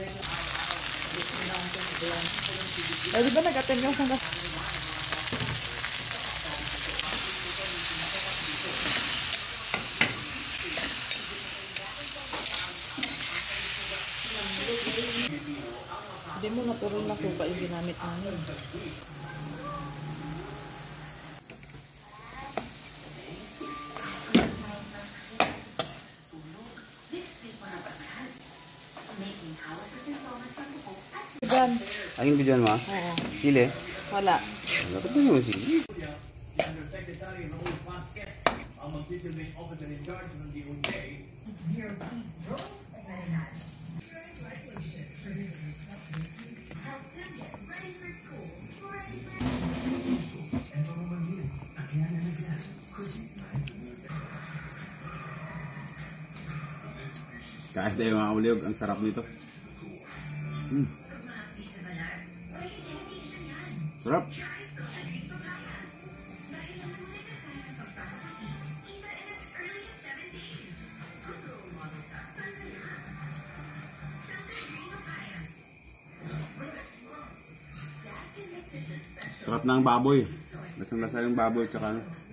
Eh, di ba nag-attend yung hanggang... Hindi mo na puro na suka yung ginamit namin. Gan. Ang video mo? Oo. Sili? Wala. Wala ba yung sili? Kahit tayo mga uliog, ang sarap nito. Mm. Sarap. Sarap ng baboy. Lasang lasa yung baboy tsaka ano.